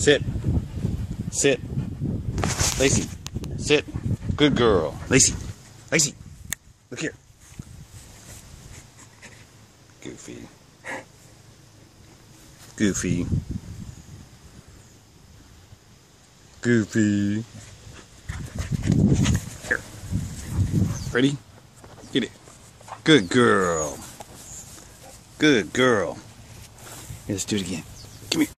Sit. Sit. Lacey. Sit. Good girl. Lacey. Lacey. Look here. Goofy. Goofy. Goofy. Here. Ready? Get it. Good girl. Good girl. Let's do it again. Come here.